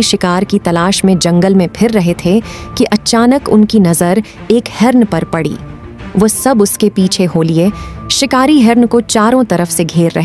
शिकार की तलाश में जंगल में फिर रहे थे कि अचानक उनकी नज़र एक हिरन पर पड़ी। वो सब उसके पीछे हो लिए। शिकारी हिरन को चारों तरफ़ से घेर रहे।